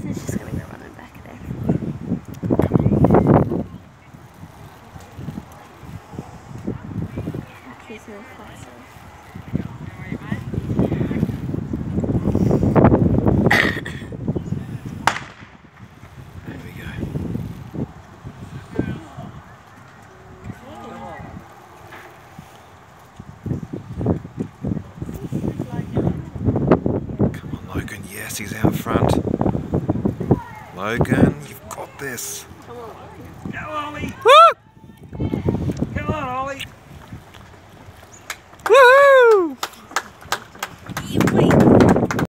She's just gonna go running back there. He's in the. There we go. Come on, Logan. Yes, he's out front. Logan, you've got this. Come on. Go, Ollie! Woo! Come on, Ollie! Woohoo!